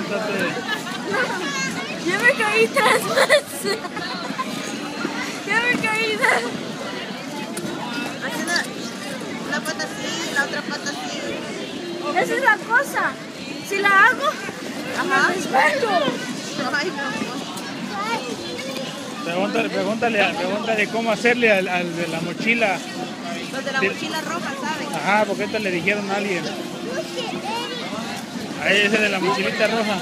levántate. Ya me caí tres veces. Ya me caí una, una pata así, la otra pata así. Esa es la cosa. Si la hago, Ajá. me resbalo. Ay, no. Pregúntale, pregúntale, pregúntale cómo hacerle al, al de la mochila. Los de la mochila roja, ¿saben? Ajá, porque esta le dijeron a alguien. A ese de la mochilita roja.